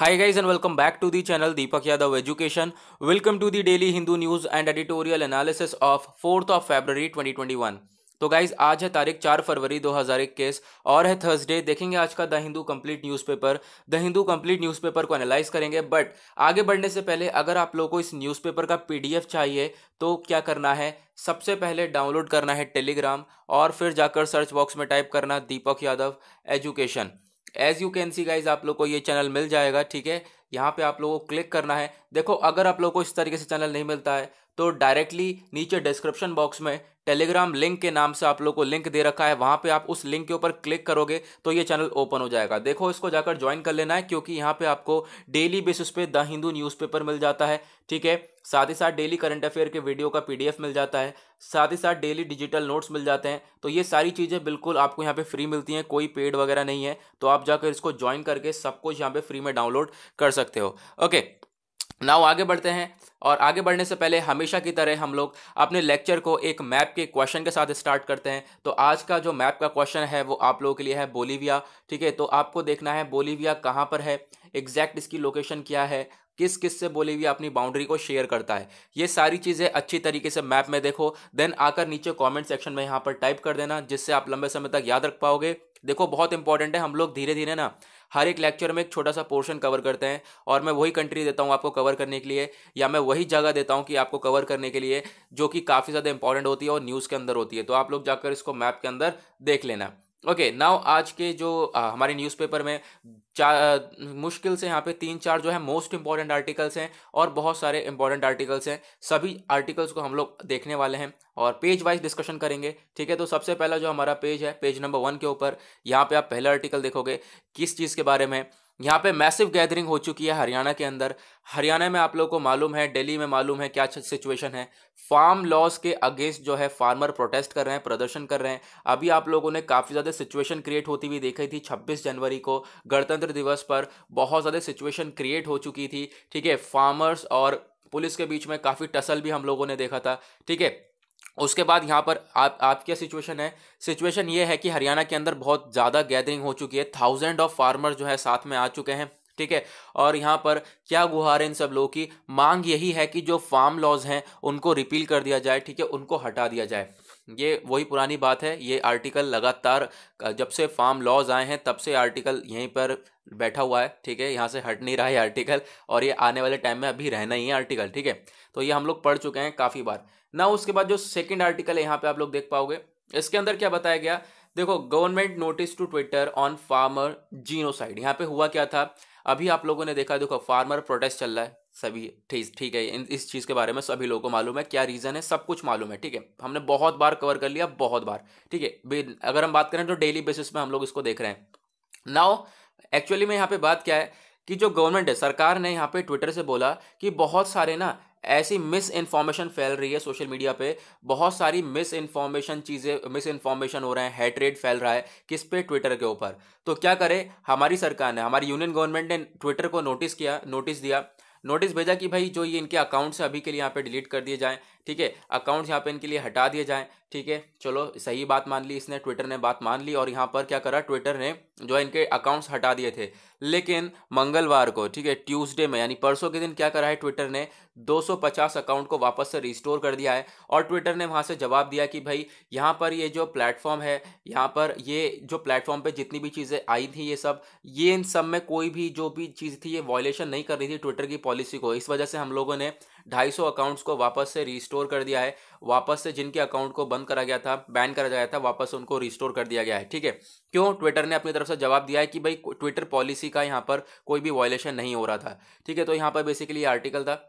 Hi guys and welcome back to the channel, Deepak Yadav Education. Welcome to the daily Hindu news and editorial analysis of 4th of February 2021. तो guys आज है तारीख चार फरवरी 2021 और है Thursday देखेंगे आज का the Hindu complete newspaper the Hindu complete newspaper को एनालाइज करेंगे बट आगे बढ़ने से पहले अगर आप लोगों को इस न्यूज़पेपर का पीडीएफ चाहिए तो क्या करना है सबसे पहले डाउनलोड करना है टेलीग्राम और फिर जाकर सर्च बॉक्स में टाइप करना Deepak Yadav education as you can see guys आप लोग को ये चैनल मिल जाएगा, ठीक है? यहाँ पे आप लोगों को क्लिक करना है। देखो, अगर आप लोगों को इस तरीके से चैनल नहीं मिलता है तो डायरेक्टली नीचे डिस्क्रिप्शन बॉक्स में टेलीग्राम लिंक के नाम से आप लोग को लिंक दे रखा है, वहाँ पे आप उस लिंक के ऊपर क्लिक करोगे तो ये चैनल ओपन हो जाएगा। देखो, इसको जाकर ज्वाइन कर लेना है, क्योंकि यहाँ पे आपको डेली बेसिस पे द हिंदू न्यूज़पेपर मिल जाता है, ठीक है? साथ ही साथ डेली करंट अफेयर के वीडियो का पीडीएफ मिल जाता है, साथ ही साथ डेली डिजिटल नोट्स मिल जाते हैं तो ये सारी चीज़ें बिल्कुल आपको यहाँ पे फ्री मिलती हैं, कोई पेड वगैरह नहीं है तो आप जाकर इसको ज्वाइन करके सब कुछ यहाँ पे फ्री में डाउनलोड कर सकते हो। ओके नाउ आगे बढ़ते हैं और आगे बढ़ने से पहले हमेशा की तरह हम लोग अपने लेक्चर को एक मैप के क्वेश्चन के साथ स्टार्ट करते हैं। तो आज का जो मैप का क्वेश्चन है वो आप लोगों के लिए है बोलीविया ठीक है? तो आपको देखना है बोलीविया कहाँ पर है एग्जैक्ट इसकी लोकेशन क्या है, किस किस से बोलीविया अपनी बाउंड्री को शेयर करता है। ये सारी चीज़ें अच्छी तरीके से मैप में देखो देन आकर नीचे कमेंट सेक्शन में यहाँ पर टाइप कर देना, जिससे आप लंबे समय तक याद रख पाओगे। देखो बहुत इंपॉर्टेंट है हम लोग धीरे धीरे ना हर एक लेक्चर में एक छोटा सा पोर्शन कवर करते हैं और मैं वही कंट्री देता हूँ आपको कवर करने के लिए या मैं वही जगह देता हूँ कि आपको कवर करने के लिए जो कि काफ़ी ज़्यादा इंपॉर्टेंट होती है और न्यूज़ के अंदर होती है। तो आप लोग जाकर इसको मैप के अंदर देख लेना। ओके okay, नाउ आज के जो आ, हमारे न्यूज़पेपर में चार मुश्किल से यहाँ पे तीन चार जो है मोस्ट इंपॉर्टेंट आर्टिकल्स हैं और बहुत सारे इंपॉर्टेंट आर्टिकल्स हैं। सभी आर्टिकल्स को हम लोग देखने वाले हैं और पेज वाइज डिस्कशन करेंगे, ठीक है? तो सबसे पहला जो हमारा पेज है पेज नंबर वन के ऊपर, यहाँ पे आप पहला आर्टिकल देखोगे, किस चीज़ के बारे में यहाँ पे मैसिव गैदरिंग हो चुकी है हरियाणा के अंदर। हरियाणा में आप लोगों को मालूम है, दिल्ली में मालूम है क्या सिचुएशन है। फार्म लॉस के अगेंस्ट जो है फार्मर प्रोटेस्ट कर रहे हैं, प्रदर्शन कर रहे हैं। अभी आप लोगों ने काफ़ी ज़्यादा सिचुएशन क्रिएट होती हुई देखी थी 26 जनवरी को, गणतंत्र दिवस पर बहुत ज़्यादा सिचुएशन क्रिएट हो चुकी थी। ठीक है फार्मर्स और पुलिस के बीच में काफ़ी टसल भी हम लोगों ने देखा था। ठीक है उसके बाद यहाँ पर आप आप क्या सिचुएशन है? सिचुएशन ये है कि हरियाणा के अंदर बहुत ज़्यादा गैदरिंग हो चुकी है। थाउज़ेंड ऑफ़ फार्मर जो है साथ में आ चुके हैं, ठीक है? और यहाँ पर क्या गुहार है इन सब लोगों की? मांग यही है कि जो फार्म लॉज हैं, उनको रिपील कर दिया जाए, ठीक है? उनको हटा दिया जाए। ये वही पुरानी बात है। ये आर्टिकल लगातार जब से फार्म लॉज आए हैं, तब से आर्टिकल यहीं पर बैठा हुआ है, ठीक है? यहाँ से हट नहीं रहा है आर्टिकल और ये आने वाले टाइम में अभी रहना ही है आर्टिकल ठीक है? तो ये हम लोग पढ़ चुके हैं काफ़ी बार। ना उसके बाद जो सेकंड आर्टिकल है, यहाँ पे आप लोग देख पाओगे। इसके अंदर क्या बताया गया? देखो government notice to Twitter on farmer genocide यहाँ पे हुआ क्या था? अभी आप लोगों ने देखा, देखो फार्मर प्रोटेस्ट चल रहा है। सभी, ठीक ठीक है इस चीज़ के बारे में सभी लोगों को मालूम है। क्या रीज़न है? सब कुछ मालूम है, ठीक है। हमने बहुत बार कवर कर लिया, बहुत बार, ठीक है। अगर हम बात करें तो डेली बेसिस में हम लोग इसको देख रहे हैं। नाउ एक्चुअली में यहाँ पे बात क्या है कि जो गवर्नमेंट है, सरकार ने यहाँ पे ट्विटर से बोला कि बहुत सारे ना ऐसी मिस इन्फॉर्मेशन फैल रही है सोशल मीडिया पे। बहुत सारी मिस इन्फॉर्मेशन चीज़ें मिस इन्फॉर्मेशन हो रहे हैं हेटरेट फैल रहा है, किस पे? ट्विटर के ऊपर। तो क्या करे? हमारी सरकार ने, हमारी यूनियन गवर्नमेंट ने ट्विटर को नोटिस किया नोटिस दिया। नोटिस भेजा कि भाई जो ये इनके अकाउंट्स अभी के लिए यहाँ पे डिलीट कर दिए जाएँ, ठीक है? अकाउंट्स यहाँ पे इनके लिए हटा दिए जाएँ। ठीक है, चलो, सही बात मान ली इसने ट्विटर ने बात मान ली और यहाँ पर क्या करा ट्विटर ने जो है इनके अकाउंट्स हटा दिए थे। लेकिन मंगलवार को, ठीक है ट्यूसडे में, यानी परसों के दिन क्या करा है ट्विटर ने 250 अकाउंट को वापस से रिस्टोर कर दिया है और ट्विटर ने वहाँ से जवाब दिया कि भाई, यहाँ पर ये जो प्लेटफॉर्म है, यहाँ पर ये जो प्लेटफॉर्म पे जितनी भी चीज़ें आई थी ये सब, ये इन सब में कोई भी जो भी चीज़ थी ये वॉयलेशन नहीं कर रही थी ट्विटर की पॉलिसी को। इस वजह से हम लोगों ने 250 अकाउंट्स को वापस से रिस्टोर कर दिया है। वापस से जिनके अकाउंट को बंद करा गया था, बैन करा गया था, वापस उनको रिस्टोर कर दिया गया है, ठीक है? क्यों? ट्विटर ने अपनी तरफ़ से जवाब दिया है कि भाई ट्विटर पॉलिसी का यहाँ पर कोई भी वॉयलेशन नहीं हो रहा था, ठीक है? तो यहाँ पर बेसिकली आर्टिकल था।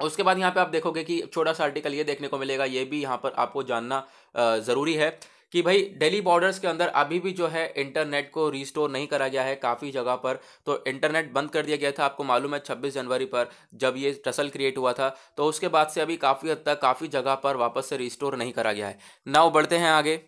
उसके बाद यहाँ पे आप देखोगे कि छोटा सा आर्टिकल ये देखने को मिलेगा, ये भी यहाँ पर आपको जानना ज़रूरी है। कि भाई दिल्ली बॉर्डर्स के अंदर अभी भी जो है इंटरनेट को रिस्टोर नहीं करा गया है काफ़ी जगह पर। तो इंटरनेट बंद कर दिया गया था आपको मालूम है 26 जनवरी पर, जब ये टसल क्रिएट हुआ था। तो उसके बाद से अभी काफ़ी हद तक काफ़ी जगह पर वापस से रिस्टोर नहीं करा गया है। नाउ बढ़ते हैं आगे।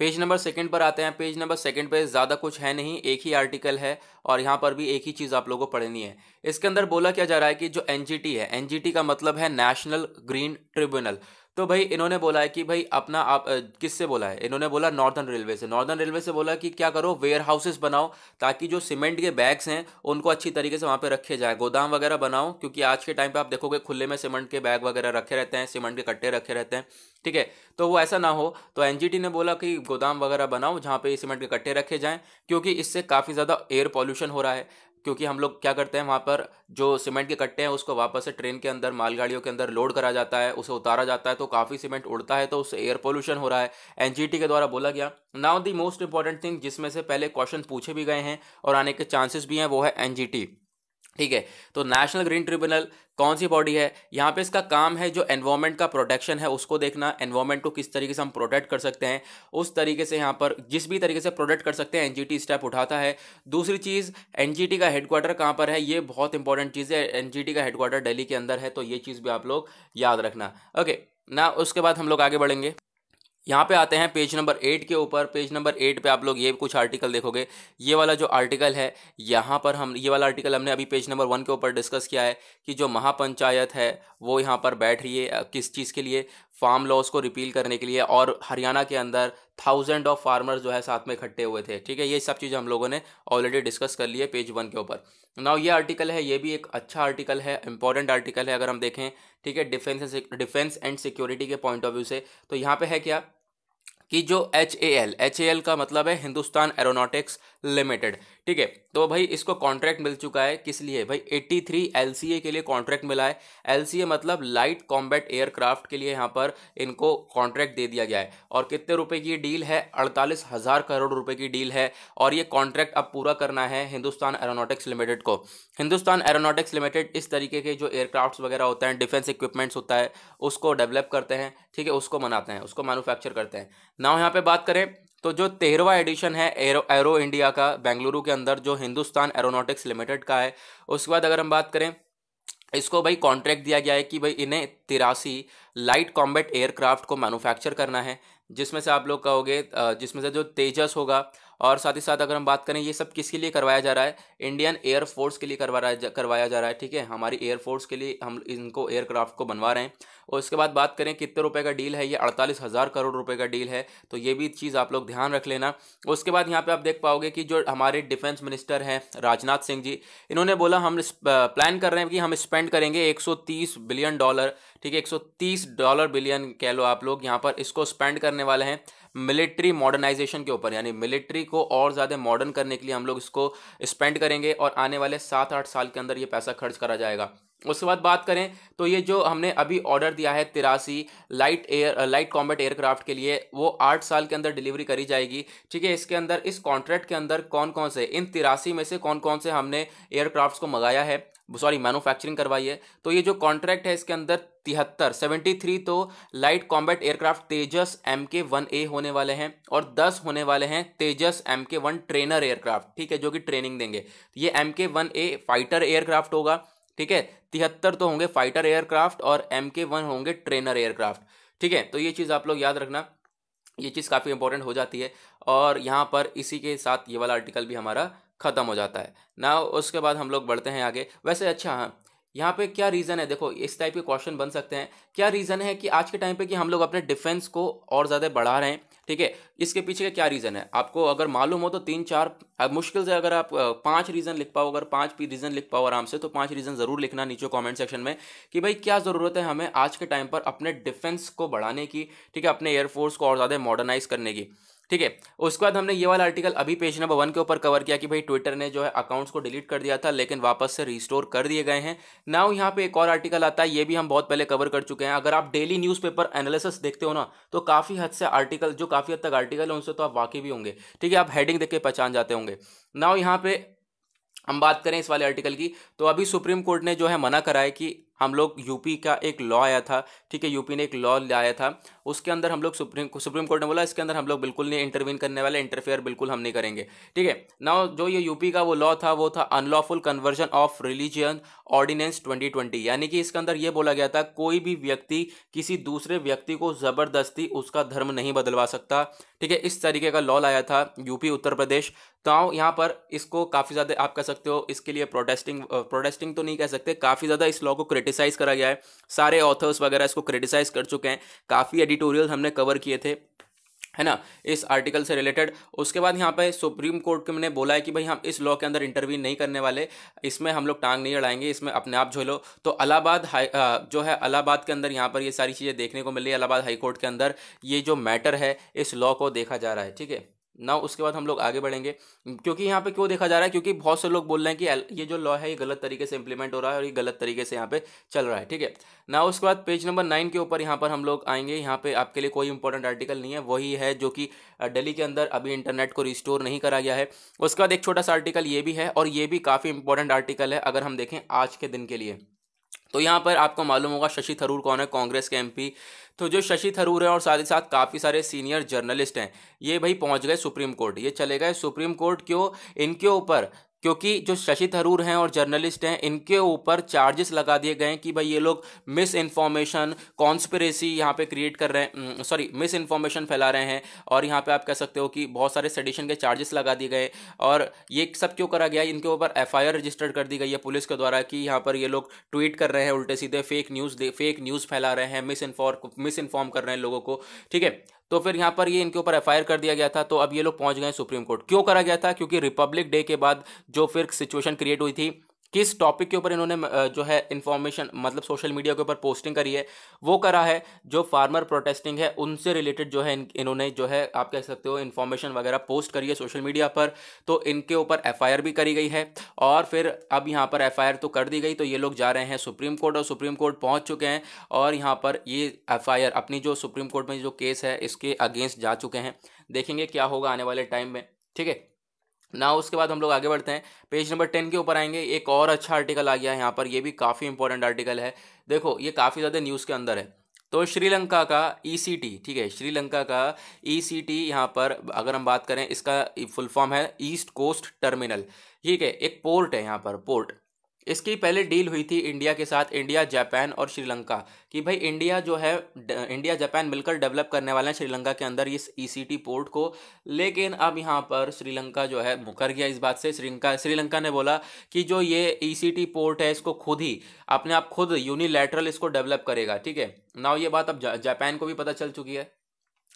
पेज नंबर सेकंड पर आते हैं। पेज नंबर सेकंड पे ज़्यादा कुछ है नहीं, एक ही आर्टिकल है और यहाँ पर भी एक ही चीज़ आप लोगों को पढ़नी है। इसके अंदर बोला क्या जा रहा है कि जो एनजीटी है एनजीटी का मतलब है नेशनल ग्रीन ट्रिब्यूनल तो भाई इन्होंने बोला है कि भाई अपना आप किससे बोला है? इन्होंने बोला नॉर्दर्न रेलवे से। नॉर्दर्न रेलवे से बोला कि क्या करो वेयर हाउसेस बनाओ ताकि जो सीमेंट के बैग्स हैं, उनको अच्छी तरीके से वहाँ पे रखे जाए। गोदाम वगैरह बनाओ, क्योंकि आज के टाइम पे आप देखोगे खुले में सीमेंट के बैग वगैरह रखे रहते हैं सीमेंट के कट्टे रखे रहते हैं, ठीक है? तो वो ऐसा ना हो। तो एनजीटी ने बोला कि गोदाम वगैरह बनाओ जहाँ पे सीमेंट के कट्टे रखे जाएँ, क्योंकि इससे काफ़ी ज़्यादा एयर पॉल्यूशन हो रहा है। क्योंकि हम लोग क्या करते हैं, वहाँ पर जो सीमेंट के कट्टे हैं, उसको वापस से ट्रेन के अंदर, मालगाड़ियों के अंदर लोड करा जाता है, उसे उतारा जाता है तो काफ़ी सीमेंट उड़ता है तो उससे एयर पोल्यूशन हो रहा है। एनजीटी के द्वारा बोला गया। Now the most important thing जिसमें से पहले क्वेश्चन पूछे भी गए हैं और आने के चांसेस भी हैं, वो है एनजीटी। ठीक है? तो नेशनल ग्रीन ट्रिब्यूनल कौन सी बॉडी है? यहाँ पे इसका काम है जो एनवायरमेंट का प्रोटेक्शन है, उसको देखना एनवायरमेंट को किस तरीके से हम प्रोटेक्ट कर सकते हैं, उस तरीके से यहाँ पर जिस भी तरीके से प्रोटेक्ट कर सकते हैं एनजीटी स्टेप उठाता है। दूसरी चीज़ एनजीटी का हेडक्वार्टर कहाँ पर है? ये बहुत इंपॉर्टेंट चीज़ है एनजीटी का हेडक्वार्टर दिल्ली के अंदर है तो ये चीज़ भी आप लोग याद रखना। ओके ना, उसके बाद हम लोग आगे बढ़ेंगे। यहाँ पे आते हैं पेज नंबर एट के ऊपर। पेज नंबर एट पे आप लोग ये कुछ आर्टिकल देखोगे। ये वाला जो आर्टिकल है, यहाँ पर हम, ये वाला आर्टिकल हमने अभी पेज नंबर वन के ऊपर डिस्कस किया है कि जो महापंचायत है, वो यहाँ पर बैठ रही है किस चीज़ के लिए? फार्म लॉस को रिपील करने के लिए और हरियाणा के अंदर थाउज़ेंड ऑफ़ फार्मर्स जो है साथ में इकट्ठे हुए थे, ठीक है? ये सब चीज़ें हम लोगों ने ऑलरेडी डिस्कस कर ली है पेज वन के ऊपर। नाउ ये आर्टिकल है, ये भी एक अच्छा आर्टिकल है इंपॉर्टेंट आर्टिकल है अगर हम देखें, ठीक है? डिफेंस डिफेंस एंड सिक्योरिटी के पॉइंट ऑफ़ व्यू से। तो यहाँ पे है क्या? कि जो H A L H A L का मतलब है हिंदुस्तान एरोनॉटिक्स लिमिटेड। ठीक है? तो भाई इसको कॉन्ट्रैक्ट मिल चुका है। किस लिए? भाई 83 एलसीए के लिए कॉन्ट्रैक्ट मिला है। एलसीए मतलब लाइट कॉम्बैट एयरक्राफ्ट के लिए यहाँ पर इनको कॉन्ट्रैक्ट दे दिया गया है। और कितने रुपए की डील है? अड़तालीस हज़ार करोड़ रुपए की डील है। और ये कॉन्ट्रैक्ट अब पूरा करना है हिंदुस्तान एरोनॉटिक्स लिमिटेड को। हिंदुस्तान एरोनॉटिक्स लिमिटेड इस तरीके के जो एयरक्राफ्ट वगैरह होते हैं डिफेंस इक्विपमेंट्स होता है, उसको डेवलप करते हैं। ठीक है? उसको मनाते हैं, उसको मैनुफैक्चर करते हैं। ना यहाँ पे बात करें तो जो तेरहवा एडिशन है एरो एरो इंडिया का, बेंगलुरु के अंदर, जो हिंदुस्तान एरोनॉटिक्स लिमिटेड का है, उसके बाद अगर हम बात करें, इसको भाई कॉन्ट्रैक्ट दिया गया है कि भाई इन्हें तिरासी लाइट कॉम्बैट एयरक्राफ्ट को मैन्युफैक्चर करना है, जिसमें से आप लोग कहोगे जिसमें से जो तेजस होगा और साथ ही साथ अगर हम बात करें ये सब किसके लिए करवाया जा रहा है? इंडियन एयरफोर्स के लिए करवाया जा, करवाया जा रहा है ठीक है? हमारी एयरफोर्स के लिए हम इनको एयरक्राफ्ट को बनवा रहे हैं। और उसके बाद बात करें कितने रुपए का डील है? ये अड़तालीस हज़ार करोड़ रुपए का डील है तो ये भी चीज़ आप लोग ध्यान रख लेना। उसके बाद यहाँ पे आप देख पाओगे कि जो हमारे डिफेंस मिनिस्टर हैं राजनाथ सिंह जी इन्होंने बोला हम प्लान कर रहे हैं कि हम स्पेंड करेंगे एक सौ तीस बिलियन डॉलर ठीक है? एक सौ तीस डॉलर बिलियन कह लो आप लोग यहाँ पर इसको स्पेंड करने वाले हैं। मिलिट्री मॉडर्नाइजेशन के ऊपर, यानी मिलिट्री को और ज़्यादा मॉडर्न करने के लिए हम लोग इसको स्पेंड करेंगे और आने वाले सात आठ साल के अंदर ये पैसा खर्च करा जाएगा। उसके बाद बात करें तो ये जो हमने अभी ऑर्डर दिया है तिरासी light air light combat aircraft के लिए, वो आठ साल के अंदर डिलीवरी करी जाएगी। ठीक है, इसके अंदर, इस कॉन्ट्रैक्ट के अंदर कौन कौन से, इन तिरासी में से कौन कौन से हमने एयरक्राफ्ट को मंगाया है? सॉरी मैन्युफैक्चरिंग करवाई है। तो ये जो कॉन्ट्रैक्ट है इसके अंदर तिहत्तर सेवेंटी थ्री तो light combat aircraft Tejas M K one A होने वाले हैं और दस होने वाले हैं Tejas M K one trainer aircraft ठीक है, जो कि ट्रेनिंग देंगे। ये M K one A fighter aircraft होगा, ठीक है, तिहत्तर तो होंगे फाइटर एयरक्राफ्ट और एम के वन होंगे ट्रेनर एयरक्राफ्ट ठीक है। तो ये चीज़ आप लोग याद रखना, ये चीज़ काफ़ी इंपॉर्टेंट हो जाती है और यहाँ पर इसी के साथ ये वाला आर्टिकल भी हमारा ख़त्म हो जाता है। ना उसके बाद हम लोग बढ़ते हैं आगे। वैसे अच्छा हाँ। यहाँ पे क्या रीज़न है? देखो, इस टाइप के क्वेश्चन बन सकते हैं। क्या रीज़न है कि आज के टाइम पे कि हम लोग अपने डिफेंस को और ज़्यादा बढ़ा रहे हैं? ठीक है? इसके पीछे का क्या रीज़न है? आपको अगर मालूम हो तो तीन चार मुश्किल से अगर आप पाँच रीज़न लिख पाओ, अगर पाँच भी रीज़न लिख पाओ आराम से तो पाँच रीज़न ज़रूर लिखना नीचे कमेंट सेक्शन में कि भाई क्या ज़रूरत है हमें आज के टाइम पर अपने डिफेंस को बढ़ाने की, ठीक है? अपने एयरफोर्स को और ज़्यादा मॉडर्नाइज करने की। ठीक है? उसके बाद हमने ये वाला आर्टिकल अभी पेज नंबर वन के ऊपर कवर किया कि भाई ट्विटर ने जो है अकाउंट्स को डिलीट कर दिया था, लेकिन वापस से रिस्टोर कर दिए गए हैं। नाउ यहाँ पे एक और आर्टिकल आता है, ये भी हम बहुत पहले कवर कर चुके हैं। अगर आप डेली न्यूज़पेपर एनालिसिस देखते हो ना तो काफ़ी हद से आर्टिकल जो काफ़ी हद तक आर्टिकल है, उनसे तो आप वाकई भी होंगे। ठीक है? आप हेडिंग देख के पहचान जाते होंगे। नाउ यहाँ पे हम बात करें इस वाले आर्टिकल की तो अभी सुप्रीम कोर्ट ने जो है मना करा है कि हम लोग यूपी का एक लॉ आया था, ठीक है, यूपी ने एक लॉ लाया था, उसके अंदर हम लोग सुप्रीम सुप्रीम कोर्ट ने बोला, इसके अंदर हम लोग बिल्कुल नहीं इंटरवीन करने वाले इंटरफेयर बिल्कुल हम नहीं करेंगे, ठीक है। ना जो ये यूपी का वो लॉ था, वो था unlawful conversion of religion ordinance 2020 यानी कि इसके अंदर ये बोला गया था, कोई भी व्यक्ति, किसी दूसरे व्यक्ति को ज़बरदस्ती उसका धर्म नहीं बदलवा सकता, ठीक है, इस तरीके का लॉ लाया था यूपी, उत्तर प्रदेश। तो यहाँ पर इसको काफ़ी ज़्यादा आप कह सकते हो, इसके लिए प्रोटेस्टिंग प्रोटेस्टिंग तो नहीं कह सकते, काफ़ी ज़्यादा इस लॉ को क्रिटिसाइज करा गया है। सारे ऑथर्स वगैरह इसको क्रिटिसाइज कर चुके हैं। काफ़ी एडिटोरियल हमने कवर किए थे, है ना, इस आर्टिकल से रिलेटेड उसके बाद यहाँ पे सुप्रीम कोर्ट ने बोला है कि भाई, हम इस लॉ के अंदर इंटरव्यू नहीं करने वाले। इसमें हम लोग टांग नहीं अड़ाएँगे, इसमें अपने आप झोलो। तो अलाहाबाद जो है अलाहाबाद के अंदर यहाँ पर ये सारी चीज़ें देखने को मिल रही है, अलाहाबाद हाई कोर्ट के अंदर। ये जो मैटर है, इस लॉ को देखा जा रहा है, ठीक है? ना उसके बाद हम लोग आगे बढ़ेंगे। क्योंकि यहाँ पे क्यों देखा जा रहा है? क्योंकि बहुत से लोग बोल रहे हैं कि ये जो लॉ है, ये गलत तरीके से इंप्लीमेंट हो रहा है और ये गलत तरीके से यहाँ पे चल रहा है, ठीक है? ना उसके बाद पेज नंबर नाइन के ऊपर यहाँ पर हम लोग आएँगे। यहाँ पे आपके लिए कोई इंपॉर्टेंट आर्टिकल नहीं है। वही है जो कि दिल्ली के अंदर अभी इंटरनेट को रिस्टोर नहीं करा गया है। उसके बाद एक छोटा सा आर्टिकल ये भी है और ये भी काफ़ी इंपॉर्टेंट आर्टिकल है, अगर हम देखें आज के दिन के लिए। तो यहाँ पर आपको मालूम होगा शशि थरूर कौन है? कांग्रेस के एमपी तो जो शशि थरूर है और साथ ही साथ काफ़ी सारे सीनियर जर्नलिस्ट हैं, ये भाई पहुँच गए सुप्रीम कोर्ट। ये चले गए सुप्रीम कोर्ट क्यों? इनके ऊपर क्योंकि जो शशि थरूर हैं और जर्नलिस्ट हैं, इनके ऊपर चार्जेस लगा दिए गए हैं कि भाई ये लोग मिस इन्फॉर्मेशन कॉन्स्परेसी यहाँ पे क्रिएट कर रहे हैं सॉरी मिस इन्फॉर्मेशन फैला रहे हैं और यहाँ पे आप कह सकते हो कि बहुत सारे सेडिशन के चार्जेस लगा दिए गए और ये सब क्यों करा गया? इनके ऊपर एफआईआर रजिस्टर्ड कर दी गई है पुलिस के द्वारा कि यहाँ पर ये लोग ट्वीट कर रहे हैं, उल्टे सीधे फेक न्यूज़ फेक न्यूज़ फैला रहे हैं मिस इन्फॉर्म मिस इन्फॉर्म कर रहे हैं लोगों को, ठीक है? तो फिर यहाँ पर ये इनके ऊपर एफ़ कर दिया गया था तो अब ये लोग पहुँच गए सुप्रीम कोर्ट। क्यों करा गया था? क्योंकि रिपब्लिक डे के बाद जो फिर सिचुएशन क्रिएट हुई थी किस टॉपिक के ऊपर इन्होंने जो है इन्फॉर्मेशन मतलब सोशल मीडिया के ऊपर पोस्टिंग करी है, वो करा है, जो फार्मर प्रोटेस्टिंग है, उनसे रिलेटेड जो है इन्होंने जो है, आप कह सकते हो इन्फॉर्मेशन वगैरह पोस्ट करी है सोशल मीडिया पर तो इनके ऊपर एफआईआर भी करी गई है, और फिर अब यहाँ पर एफआईआर तो कर दी गई तो ये लोग जा रहे हैं सुप्रीम कोर्ट और सुप्रीम कोर्ट पहुँच चुके हैं, और यहाँ पर ये एफआईआर अपनी जो सुप्रीम कोर्ट में जो केस है, इसके अगेंस्ट जा चुके हैं। देखेंगे क्या होगा आने वाले टाइम में, ठीक है? ना, उसके बाद हम लोग आगे बढ़ते हैं। पेज नंबर टेन के ऊपर आएँगे। एक और अच्छा आर्टिकल आ गया है यहाँ पर। ये भी काफ़ी इंपॉर्टेंट आर्टिकल है। देखो, ये काफ़ी ज़्यादा न्यूज़ के अंदर है। तो श्रीलंका का ई सी टी ठीक है? श्रीलंका का ई सी टी यहाँ पर अगर हम बात करें, इसका फुल फॉर्म है ईस्ट कोस्ट टर्मिनल ठीक है? एक पोर्ट है यहाँ पर पोर्ट इसकी पहले डील हुई थी इंडिया के साथ, इंडिया, जापान और श्रीलंका, कि भाई इंडिया जो है इंडिया, जापान मिलकर डेवलप करने वाले हैं श्रीलंका के अंदर इस ईसीटी पोर्ट को। लेकिन अब यहाँ पर श्रीलंका जो है, मुकर गया इस बात से। श्रीलंका श्रीलंका ने बोला कि जो ये ईसीटी पोर्ट है, इसको खुद ही, अपने आप खुद यूनिलैटरल इसको डेवलप करेगा, ठीक है? ना ये बात अब जापान को भी पता चल चुकी है।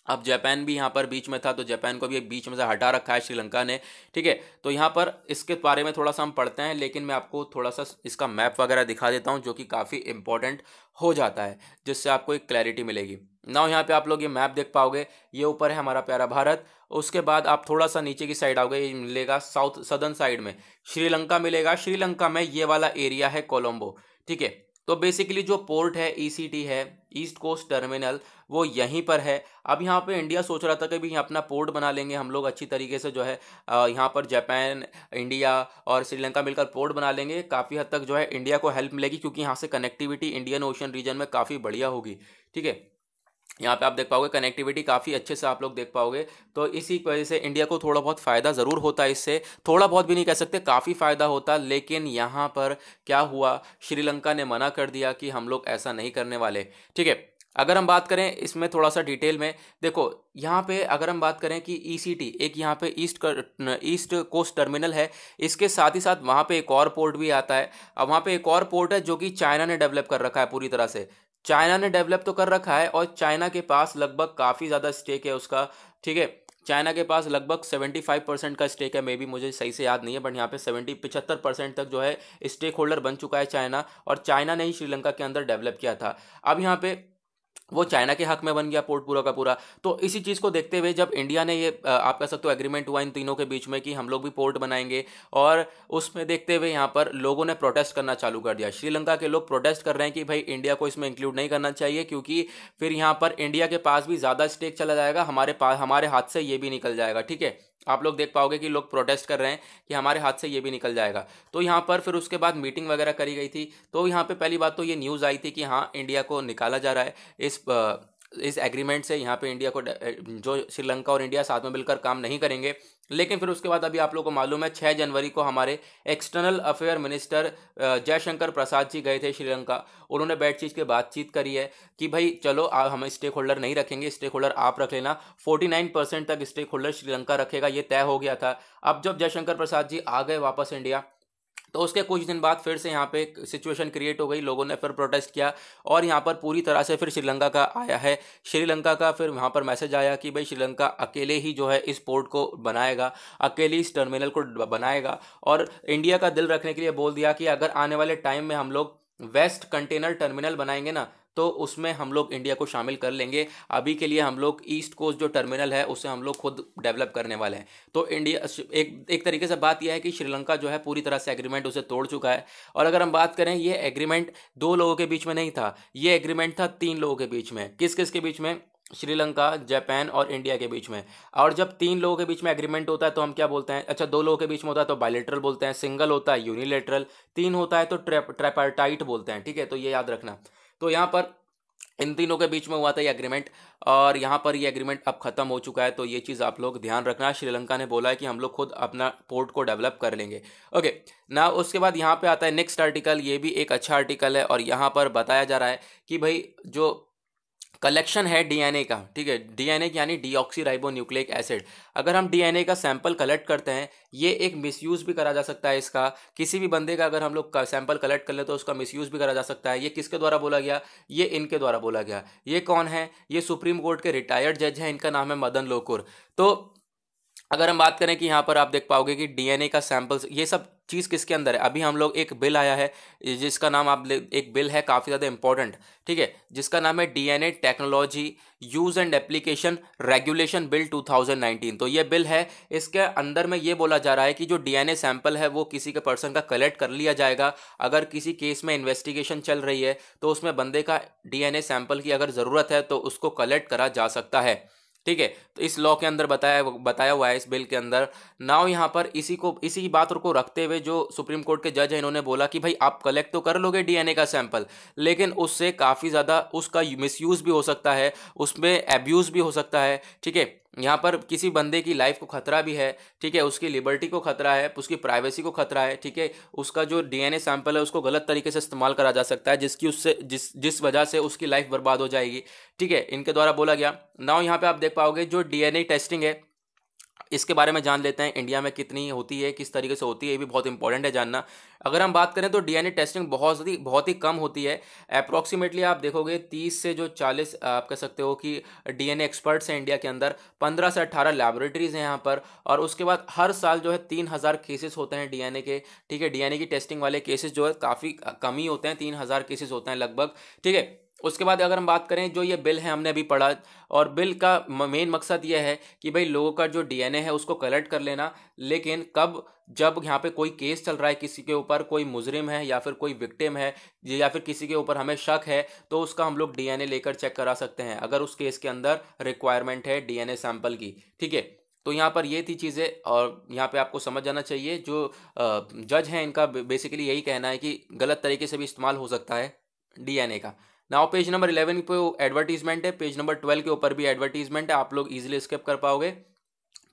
अब जापान भी यहाँ पर बीच में था तो जापान को भी बीच में से हटा रखा है श्रीलंका ने, ठीक है? तो यहाँ पर इसके बारे में थोड़ा सा हम पढ़ते हैं, लेकिन मैं आपको थोड़ा सा इसका मैप वगैरह दिखा देता हूँ, जो कि काफ़ी इंपॉर्टेंट हो जाता है, जिससे आपको एक क्लैरिटी मिलेगी। ना यहाँ पे आप लोग ये मैप देख पाओगे, ये ऊपर है हमारा प्यारा भारत, उसके बाद आप थोड़ा सा नीचे की साइड आओगे, ये मिलेगा साउथ सदर्न साइड में, श्रीलंका मिलेगा, श्रीलंका में ये वाला एरिया है कोलम्बो ठीक है? तो बेसिकली जो पोर्ट है ईसीटी e है ईस्ट कोस्ट टर्मिनल वो यहीं पर है। अब यहाँ पे इंडिया सोच रहा था कि भी अपना पोर्ट बना लेंगे, हम लोग अच्छी तरीके से जो है यहाँ पर जापान इंडिया और श्रीलंका मिलकर पोर्ट बना लेंगे। काफ़ी हद तक जो है इंडिया को हेल्प मिलेगी, क्योंकि यहाँ से कनेक्टिविटी इंडियन ओशन रीजन में काफ़ी बढ़िया होगी। ठीक है? यहाँ पे आप देख पाओगे कनेक्टिविटी काफ़ी अच्छे से आप लोग देख पाओगे। तो इसी वजह से इंडिया को थोड़ा बहुत फ़ायदा ज़रूर होता है इससे। थोड़ा बहुत भी नहीं कह सकते, काफ़ी फ़ायदा होता, लेकिन यहाँ पर क्या हुआ, श्रीलंका ने मना कर दिया कि हम लोग ऐसा नहीं करने वाले। ठीक है, अगर हम बात करें इसमें थोड़ा सा डिटेल में, देखो, यहाँ पे अगर हम बात करें कि ईसीटी e एक यहाँ पे ईस्ट ईस्ट कोस्ट टर्मिनल है। इसके साथ ही साथ वहाँ पे एक और पोर्ट भी आता है। अब वहाँ पे एक और पोर्ट है जो कि चाइना ने डेवलप कर रखा है पूरी तरह से। चाइना ने डेवलप तो कर रखा है और चाइना के पास लगभग काफ़ी ज़्यादा स्टेक है उसका, ठीक है? चाइना के पास लगभग 75 परसेंट का स्टेक है मे बी मुझे सही से याद नहीं है बट यहाँ पे 70 पिछहत्तर परसेंट तक जो है स्टेक होल्डर बन चुका है चाइना और चाइना ने ही श्रीलंका के अंदर डेवलप किया था। अब यहाँ पे वो चाइना के हक में बन गया पोर्ट पूरा का पूरा। तो इसी चीज़ को देखते हुए जब इंडिया ने ये आप कह सकते हो एग्रीमेंट हुआ इन तीनों के बीच में कि हम लोग भी पोर्ट बनाएँगे और उसमें देखते हुए यहाँ पर लोगों ने प्रोटेस्ट करना चालू कर दिया। श्रीलंका के लोग प्रोटेस्ट कर रहे हैं कि भाई इंडिया को इसमें इंक्लूड नहीं करना चाहिए क्योंकि फिर यहाँ पर इंडिया के पास भी ज़्यादा स्टेक चला जाएगा, हमारे पास हमारे हाथ से ये भी निकल जाएगा, ठीक है? आप लोग देख पाओगे कि लोग प्रोटेस्ट कर रहे हैं कि हमारे हाथ से ये भी निकल जाएगा। तो यहाँ पर फिर उसके बाद मीटिंग वगैरह करी गई थी। तो यहाँ पे पहली बात तो ये न्यूज़ आई थी कि हाँ इंडिया को निकाला जा रहा है। इस इस एग्रीमेंट से यहाँ पे इंडिया को जो श्रीलंका और इंडिया साथ में मिलकर काम नहीं करेंगे। लेकिन फिर उसके बाद अभी आप लोगों को मालूम है छः जनवरी को हमारे external affair minister Jaishankar Prasad ji गए थे श्रीलंका। उन्होंने बैठ चीज़ के बातचीत करी है कि भाई चलो आ, हम स्टेक होल्डर नहीं रखेंगे स्टेक होल्डर आप रख लेना। फोर्टी नाइन परसेंट तक स्टेक होल्डर श्रीलंका रखेगा ये तय हो गया था। अब जब जयशंकर प्रसाद जी आ गए वापस इंडिया तो उसके कुछ दिन बाद फिर से यहाँ पे सिचुएशन क्रिएट हो गई। लोगों ने फिर प्रोटेस्ट किया और यहाँ पर पूरी तरह से फिर श्रीलंका का आया है। श्रीलंका का फिर वहाँ पर मैसेज आया कि भाई श्रीलंका अकेले ही जो है इस पोर्ट को बनाएगा, अकेले इस टर्मिनल को बनाएगा। और इंडिया का दिल रखने के लिए बोल दिया कि अगर आने वाले टाइम में हम लोग वेस्ट कंटेनर टर्मिनल बनाएँगे ना तो उसमें हम लोग इंडिया को शामिल कर लेंगे। अभी के लिए हम लोग ईस्ट कोस्ट जो टर्मिनल है, उसे हम लोग खुद डेवलप करने वाले हैं। तो इंडिया एक एक तरीके से बात यह है कि श्रीलंका जो है पूरी तरह से एग्रीमेंट उसे तोड़ चुका है। और अगर हम बात करें, ये एग्रीमेंट दो लोगों के बीच में नहीं था, ये एग्रीमेंट था तीन लोगों के बीच में। किस किस के बीच में? श्रीलंका जापान और इंडिया के बीच में। और जब तीन लोगों के बीच में एग्रीमेंट होता है तो हम क्या बोलते हैं? अच्छा दो लोगों के बीच में होता है तो बायोलेटरल बोलते हैं सिंगल होता है यूनिलेटरल तीन होता है तो ट्रेप ट्रेपार्टाइट बोलते हैं, ठीक है? तो ये याद रखना। तो यहाँ पर इन तीनों के बीच में हुआ था ये एग्रीमेंट और यहाँ पर ये एग्रीमेंट अब ख़त्म हो चुका है तो ये चीज़ आप लोग ध्यान रखना। श्रीलंका ने बोला है कि हम लोग खुद अपना पोर्ट को डेवलप कर लेंगे। ओके ना उसके बाद यहाँ पे आता है नेक्स्ट आर्टिकल ये भी एक अच्छा आर्टिकल है, और यहाँ पर बताया जा रहा है कि भाई जो कलेक्शन है डीएनए का, ठीक है? डीएनए यानी डी राइबो न्यूक्लिक एसिड अगर हम डीएनए का सैंपल कलेक्ट करते हैं, ये एक मिसयूज़ भी करा जा सकता है इसका। किसी भी बंदे का अगर हम लोग सैंपल कलेक्ट कर ले तो उसका मिसयूज़ भी करा जा सकता है। ये किसके द्वारा बोला गया? ये इनके द्वारा बोला गया। ये कौन है? ये सुप्रीम कोर्ट के रिटायर्ड जज हैं, इनका नाम है मदन लोकुर। तो अगर हम बात करें कि यहाँ पर आप देख पाओगे कि डीएनए का सैंपल्स ये सब चीज़ किसके अंदर है? अभी हम लोग एक बिल आया है, जिसका नाम आप एक बिल है काफ़ी ज़्यादा इंपॉर्टेंट ठीक है? जिसका नाम है DNA technology use and application regulation bill 2019 तो ये बिल है, इसके अंदर में ये बोला जा रहा है कि जो डीएनए सैंपल है, वो किसी के पर्सन का कलेक्ट कर लिया जाएगा। अगर किसी केस में इन्वेस्टिगेशन चल रही है तो उसमें बंदे का डीएनए सैंपल की अगर ज़रूरत है तो उसको कलेक्ट करा जा सकता है। ठीक है? तो इस लॉ के अंदर बताया बताया हुआ है, इस बिल के अंदर। नाव यहाँ पर इसी को, इसी की बात को रखते हुए जो सुप्रीम कोर्ट के जज हैं, इन्होंने बोला कि भाई आप कलेक्ट तो कर लोगे डीएनए का सैंपल लेकिन उससे काफ़ी ज़्यादा उसका मिसयूज़ भी हो सकता है, उसमें एब्यूज़ भी हो सकता है, ठीक है? यहाँ पर किसी बंदे की लाइफ को खतरा भी है, ठीक है? उसकी लिबर्टी को खतरा है, उसकी प्राइवेसी को खतरा है, ठीक है? उसका जो डीएनए सैंपल है, उसको गलत तरीके से इस्तेमाल करा जा सकता है, जिसकी उससे, जिस जिस वजह से उसकी लाइफ बर्बाद हो जाएगी, ठीक है? इनके द्वारा बोला गया। नाउ यहाँ पे आप देख पाओगे, जो डीएनए टेस्टिंग है इसके बारे में जान लेते हैं, इंडिया में कितनी होती है, किस तरीके से होती है, ये भी बहुत इंपॉर्टेंट है जानना। अगर हम बात करें तो डीएनए टेस्टिंग बहुत ही बहुत ही कम होती है। अप्रॉक्सीमेटली आप देखोगे तीस से जो चालीस आप कह सकते हो कि डीएनए एक्सपर्ट्स हैं इंडिया के अंदर, पंद्रह से अट्ठारह लेबोरेटरीज हैं यहाँ पर, और उसके बाद हर साल जो है तीन हज़ार केसेस होते हैं डीएनए के, ठीक है? डीएनए की टेस्टिंग वाले केसेस जो है काफ़ी कम ही होते हैं, तीन हज़ार केसेस होते हैं लगभग, ठीक है? उसके बाद अगर हम बात करें जो ये बिल है, हमने अभी पढ़ा और बिल का मेन मकसद ये है कि भाई लोगों का जो डीएनए है, उसको कलेक्ट कर लेना। लेकिन कब, जब यहाँ पे कोई केस चल रहा है किसी के ऊपर, कोई मुजरिम है या फिर कोई विक्टिम है या फिर किसी के ऊपर हमें शक है तो उसका हम लोग डीएनए लेकर चेक करा सकते हैं, अगर उस केस के अंदर रिक्वायरमेंट है डीएनए सैंपल की। ठीक है? तो यहाँ पर ये थी चीज़ें और यहाँ पे आपको समझ जाना चाहिए, जो जज हैं इनका बेसिकली यही कहना है कि गलत तरीके से भी इस्तेमाल हो सकता है डीएनए का। नाउ पेज नंबर इलेवन पे एडवर्टीजमेंट है पेज नंबर ट्वेल्व के ऊपर भी एडवर्टीजमेंट है, आप लोग इजिली स्किप कर पाओगे।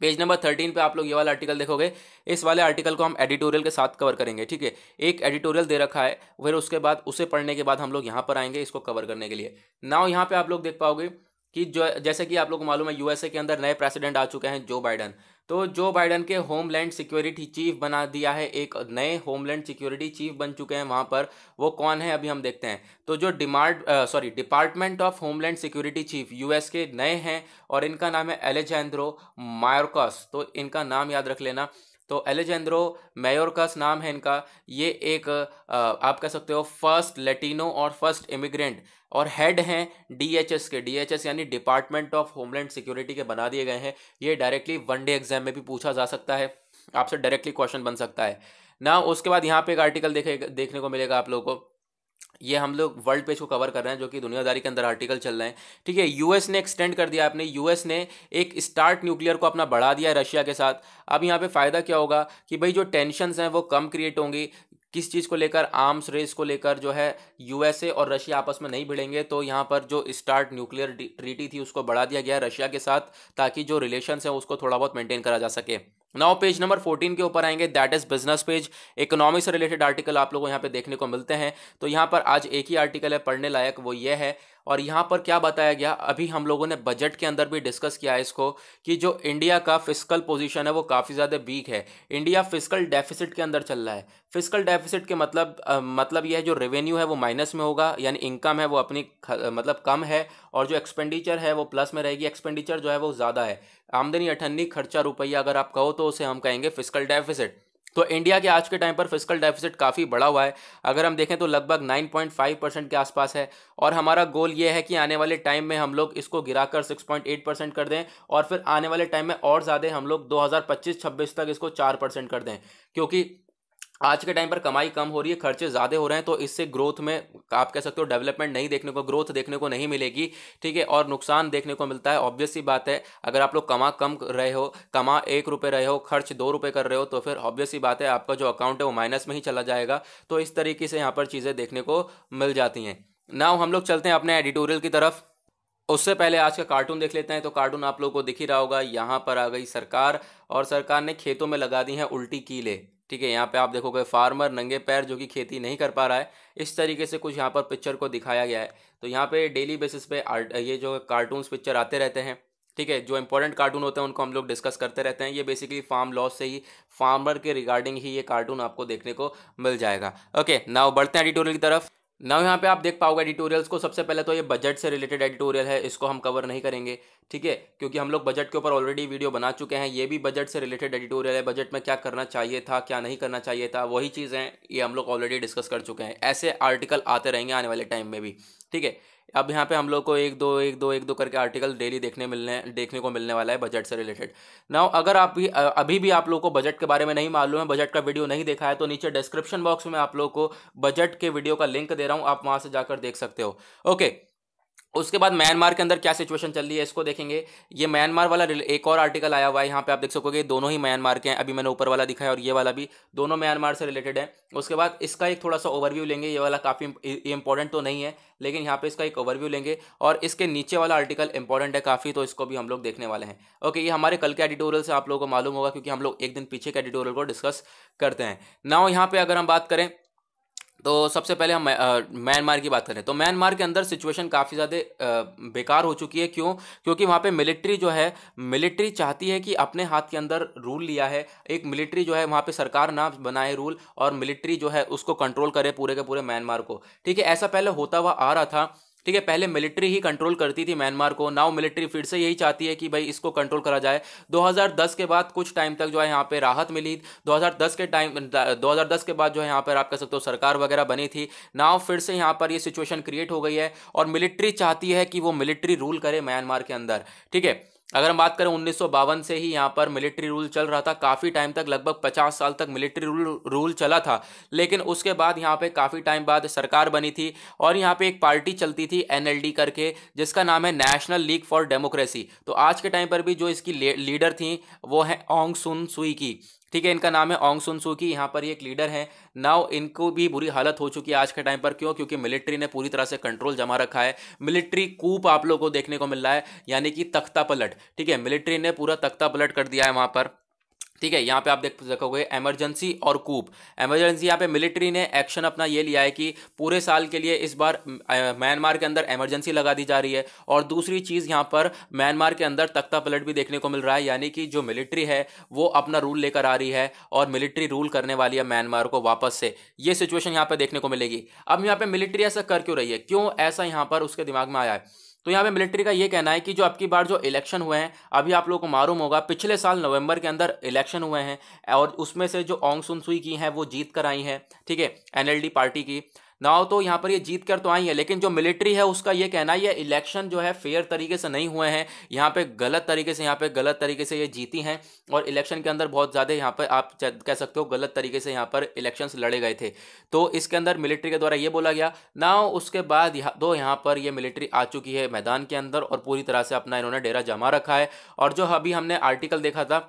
पेज नंबर थर्टीन पे आप लोग ये वाला आर्टिकल देखोगे, इस वाले आर्टिकल को हम एडिटोरियल के साथ कवर करेंगे, ठीक है? एक एडिटोरियल दे रखा है, फिर उसके बाद, उसे पढ़ने के बाद हम लोग यहाँ पर आएँगे इसको कवर करने के लिए। नाउ यहाँ पे आप लोग देख पाओगे कि जो, जैसे कि आप लोग को मालूम है यूएसए के अंदर नए प्रेसिडेंट आ चुके हैं जो बाइडन तो जो बाइडन के होमलैंड सिक्योरिटी चीफ बना दिया है, एक नए होमलैंड सिक्योरिटी चीफ बन चुके हैं वहाँ पर। वो कौन है, अभी हम देखते हैं। तो जो डिमार्ड sorry department of homeland security chief US के नए हैं, और इनका नाम है एलेजेंद्रो मायोरकस तो इनका नाम याद रख लेना। तो एलेजेंद्रो मेयोरकस नाम है इनका। ये एक आप कह सकते हो फ़र्स्ट लेटिनो और फ़र्स्ट इमिग्रेंट और हेड हैं डीएचएस के। डीएचएस यानी डिपार्टमेंट ऑफ़ होमलैंड सिक्योरिटी के बना दिए गए हैं। ये डायरेक्टली वनडे एग्ज़ाम में भी पूछा जा सकता है। आपसे डायरेक्टली क्वेश्चन बन सकता है। ना उसके बाद यहाँ पे एक आर्टिकल देखे, देखने को मिलेगा आप लोगों को। ये हम लोग वर्ल्ड पेज को कवर कर रहे हैं, जो कि दुनियादारी के अंदर आर्टिकल चल रहे हैं। ठीक है यूएस ने एक्सटेंड कर दिया आपने। यूएस ने एक स्टार्ट न्यूक्लियर को अपना बढ़ा दिया है रशिया के साथ। अब यहाँ पे फ़ायदा क्या होगा कि भाई जो टेंशन हैं वो कम क्रिएट होंगी। किस चीज़ को लेकर? आर्म्स रेस को लेकर जो है यूएसए और रशिया आपस में नहीं भिड़ेंगे तो यहाँ पर जो स्टार्ट न्यूक्लियर ट्रीटी थी उसको बढ़ा दिया गया रशिया के साथ, ताकि जो रिलेशन है उसको थोड़ा बहुत मेंटेन करा जा सके। नाउ पेज नंबर फोर्टीन के ऊपर आएँगे that is business page economic से रिलेटेड आर्टिकल आप लोगों को यहाँ पे देखने को मिलते हैं। तो यहाँ पर आज एक ही आर्टिकल है, पढ़ने लायक वो ये है। और यहाँ पर क्या बताया गया? अभी हम लोगों ने बजट के अंदर भी डिस्कस किया है इसको कि जो इंडिया का फ़िज़िकल पोजीशन है वो काफ़ी ज़्यादा वीक है। इंडिया फ़िज़िकल डेफिसिट के अंदर चल रहा है। फ़िज़िकल डेफिसिट के मतलब आ, मतलब यह है जो रेवेन्यू है वो माइनस में होगा यानी इनकम है वो अपनी मतलब कम है और जो एक्सपेंडिचर है वो प्लस में रहेगी। एक्सपेंडिचर जो है वो ज़्यादा है। आमदनी अठन्नी खर्चा रुपया अगर आप कहो तो उसे हम कहेंगे फ़िज़िकल डेफिसिट तो इंडिया के आज के टाइम पर फ़िज़िकल डेफिसिट काफ़ी बड़ा हुआ है। अगर हम देखें तो लगभग 9.5 परसेंट के आसपास है। और हमारा गोल ये है कि आने वाले टाइम में हम लोग इसको गिराकर 6.8 परसेंट कर दें और फिर आने वाले टाइम में और ज़्यादा हम लोग 2025-26 तक इसको 4 परसेंट कर दें। क्योंकि आज के टाइम पर कमाई कम हो रही है, खर्चे ज़्यादा हो रहे हैं तो इससे ग्रोथ में आप कह सकते हो डेवलपमेंट नहीं देखने को, ग्रोथ देखने को नहीं मिलेगी, ठीक है? और नुकसान देखने को मिलता है ऑब्वियस सी बात है, अगर आप लोग कमा कम रहे हो, कमा एक रुपये रहे हो, खर्च दो रुपये कर रहे हो तो फिर ऑब्वियस सी बात है, आपका जो अकाउंट है वो माइनस में ही चला जाएगा तो इस तरीके से यहाँ पर चीज़ें देखने को मिल जाती हैं। नाउ हम लोग चलते हैं अपने एडिटोरियल की तरफ़। उससे पहले आज का कार्टून देख लेते हैं तो कार्टून आप लोगों को दिख ही रहा होगा, यहाँ पर आ गई सरकार, और सरकार ने खेतों में लगा दी हैं उल्टी कीले। ठीक है, यहाँ पे आप देखोगे फार्मर नंगे पैर जो कि खेती नहीं कर पा रहा है, इस तरीके से कुछ यहाँ पर पिक्चर को दिखाया गया है। तो यहाँ पे डेली बेसिस पे ये जो कार्टून्स पिक्चर आते रहते हैं, ठीक है, जो इंपॉर्टेंट कार्टून होते हैं उनको हम लोग डिस्कस करते रहते हैं। ये बेसिकली फार्म लॉस से ही फार्मर के रिगार्डिंग ही ये कार्टून आपको देखने को मिल जाएगा। ओके नाव बढ़ते हैं एडिटोरियल की तरफ़। नाउ यहाँ पे आप देख पाओगे एडिटोरियल्स को, सबसे पहले तो ये बजट से रिलेटेड एडिटोरियल है, इसको हम कवर नहीं करेंगे, ठीक है? क्योंकि हम लोग बजट के ऊपर ऑलरेडी वीडियो बना चुके हैं, ये भी बजट से रिलेटेड एडिटोरियल है बजट में क्या करना चाहिए था, क्या नहीं करना चाहिए था, वही चीज़ें ये हम लोग ऑलरेडी डिस्कस कर चुके हैं। ऐसे आर्टिकल आते रहेंगे आने वाले टाइम में भी, ठीक है? अब यहाँ पे हम लोग को एक दो एक दो एक दो करके आर्टिकल डेली देखने मिलने, देखने को मिलने वाला है बजट से रिलेटेड नाउ अगर आप भी अभी भी आप लोग को बजट के बारे में नहीं मालूम है बजट का वीडियो नहीं देखा है तो नीचे डिस्क्रिप्शन बॉक्स में आप लोग को बजट के वीडियो का लिंक दे रहा हूँ, आप वहाँ से जाकर देख सकते हो। ओके उसके बाद म्यांमार के अंदर क्या सिचुएशन चल रही है, इसको देखेंगे। ये म्यांमार वाला एक और आर्टिकल आया हुआ है, यहाँ पे आप देख सकोगे, दोनों ही म्यांमार के हैं। अभी मैंने ऊपर वाला दिखाया और ये वाला भी, दोनों म्यांमार से रिलेटेड है। उसके बाद इसका एक थोड़ा सा ओवरव्यू लेंगे, ये वाला काफ़ी इंपॉर्टेंट तो नहीं है, लेकिन यहाँ पे इसका एक ओवरव्यू लेंगे और इसके नीचे वाला आर्टिकल इंपॉर्टेंट है काफ़ी तो इसको भी हम लोग देखने वाले हैं। ओके ये हमारे कल के एडिटोरियल से आप लोगों को मालूम होगा, क्योंकि हम लोग एक दिन पीछे के एडिटोरियल को डिस्कस करते हैं। नाउ यहाँ पर अगर हम बात करें तो सबसे पहले हम म्यांमार की बात करें। तो म्यांमार के अंदर सिचुएशन काफ़ी ज़्यादा बेकार हो चुकी है। क्यों? क्योंकि वहाँ पे मिलिट्री जो है मिलिट्री चाहती है कि अपने हाथ के अंदर रूल लिया है। एक मिलिट्री जो है, वहाँ पे सरकार ना बनाए रूल और मिलिट्री जो है, उसको कंट्रोल करे पूरे के पूरे म्यांमार को। ठीक है, ऐसा पहले होता हुआ आ रहा था। ठीक है, पहले मिलिट्री ही कंट्रोल करती थी म्यांमार को। नाउ मिलिट्री फिर से यही चाहती है कि भाई इसको कंट्रोल करा जाए। 2010 के बाद कुछ टाइम तक जो है यहाँ पे राहत मिली। 2010 के टाइम 2010 के बाद जो है यहाँ पर आप कह सकते हो सरकार वगैरह बनी थी। नाउ फिर से यहाँ पर ये सिचुएशन क्रिएट हो गई है और मिलिट्री चाहती है कि वो मिलिट्री रूल करे म्यांमार के अंदर। ठीक है अगर हम बात करें उन्नीस सौ बावन से ही यहाँ पर मिलिट्री रूल चल रहा था, काफ़ी टाइम तक, लगभग 50 साल तक मिलिट्री रूल रूल चला था। लेकिन उसके बाद यहाँ पे काफ़ी टाइम बाद सरकार बनी थी और यहाँ पे एक पार्टी चलती थी एनएलडी करके, जिसका नाम है नेशनल लीग फॉर डेमोक्रेसी तो आज के टाइम पर भी जो इसकी लीडर थी, वो है ओंग सुन सुई की ठीक है, इनका नाम है ओंग सुन की, यहाँ पर ये एक लीडर है। नाव इनको भी बुरी हालत हो चुकी है आज के टाइम पर। क्यों? क्योंकि मिलिट्री ने पूरी तरह से कंट्रोल जमा रखा है। मिलिट्री कूप आप लोगों को देखने को मिल रहा है, यानी कि तख्ता पलट। ठीक है, मिलिट्री ने पूरा तख्ता पलट कर दिया है वहाँ पर। ठीक है, यहाँ पे आप देख सकोगे इमरजेंसी और कूप इमरजेंसी यहाँ पे मिलिट्री ने एक्शन अपना ये लिया है कि पूरे साल के लिए इस बार म्यांमार के अंदर इमरजेंसी लगा दी जा रही है और दूसरी चीज़ यहाँ पर म्यांमार के अंदर तख्ता पलट भी देखने को मिल रहा है, यानी कि जो मिलिट्री है, वो अपना रूल लेकर आ रही है और मिलिट्री रूल करने वाली है म्यांमार को वापस से. ये सिचुएशन यहाँ पर देखने को मिलेगी. अब यहाँ पे मिलिट्री ऐसा कर क्यों रही है? क्यों ऐसा यहाँ पर उसके दिमाग में आया है? तो यहाँ पे मिलिट्री का ये कहना है कि जो अब की बार जो इलेक्शन हुए हैं, अभी आप लोगों को मालूम होगा, पिछले साल नवंबर के अंदर इलेक्शन हुए हैं और उसमें से जो ओंग सुनसुई की हैं, वो जीत कर आई हैं, ठीक है एनएलडी पार्टी की। नाउ तो यहाँ पर ये जीत कर तो आई है, लेकिन जो मिलिट्री है, उसका ये कहना है, ये इलेक्शन जो है, फेयर तरीके से नहीं हुए हैं। यहाँ पे गलत तरीके से, यहाँ पे गलत तरीके से ये जीती हैं, और इलेक्शन के अंदर बहुत ज़्यादा यहाँ पर आप कह सकते हो, गलत तरीके से यहाँ पर इलेक्शंस लड़े गए थे। तो इसके अंदर मिलिट्री के द्वारा ये बोला गया। नाउ उसके बाद दो यहाँ पर ये मिलिट्री आ चुकी है मैदान के अंदर, और पूरी तरह से अपना इन्होंने डेरा जमा रखा है। और जो अभी हमने आर्टिकल देखा था